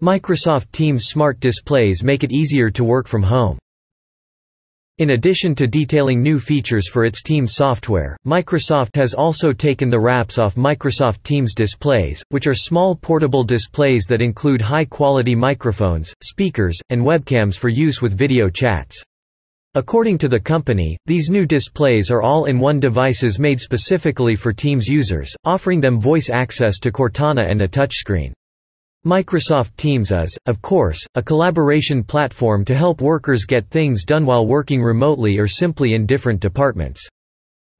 Microsoft Teams smart displays make it easier to work from home. In addition to detailing new features for its Teams software, Microsoft has also taken the wraps off Microsoft Teams displays, which are small portable displays that include high-quality microphones, speakers, and webcams for use with video chats. According to the company, these new displays are all-in-one devices made specifically for Teams users, offering them voice access to Cortana and a touchscreen. Microsoft Teams is, of course, a collaboration platform to help workers get things done while working remotely or simply in different departments.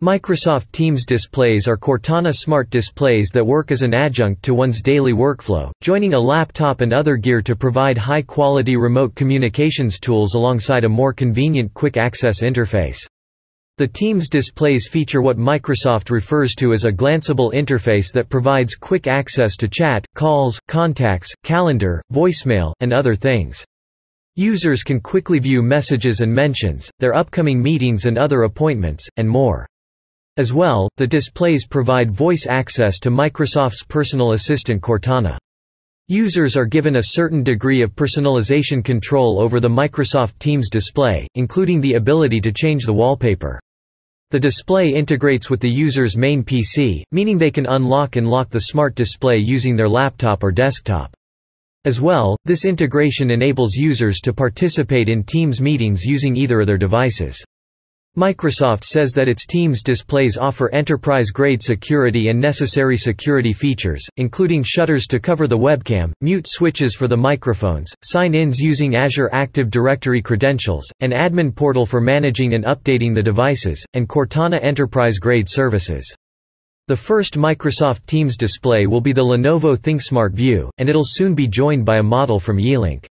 Microsoft Teams displays are Cortana smart displays that work as an adjunct to one's daily workflow, joining a laptop and other gear to provide high-quality remote communications tools alongside a more convenient quick-access interface. The Teams displays feature what Microsoft refers to as a glanceable interface that provides quick access to chat, calls, contacts, calendar, voicemail, and other things. Users can quickly view messages and mentions, their upcoming meetings and other appointments, and more. As well, the displays provide voice access to Microsoft's personal assistant Cortana. Users are given a certain degree of personalization control over the Microsoft Teams display, including the ability to change the wallpaper. The display integrates with the user's main PC, meaning they can unlock and lock the smart display using their laptop or desktop. As well, this integration enables users to participate in Teams meetings using either of their devices. Microsoft says that its Teams displays offer enterprise-grade security and necessary security features, including shutters to cover the webcam, mute switches for the microphones, sign-ins using Azure Active Directory credentials, an admin portal for managing and updating the devices, and Cortana enterprise-grade services. The first Microsoft Teams display will be the Lenovo ThinkSmart View, and it'll soon be joined by a model from Yealink.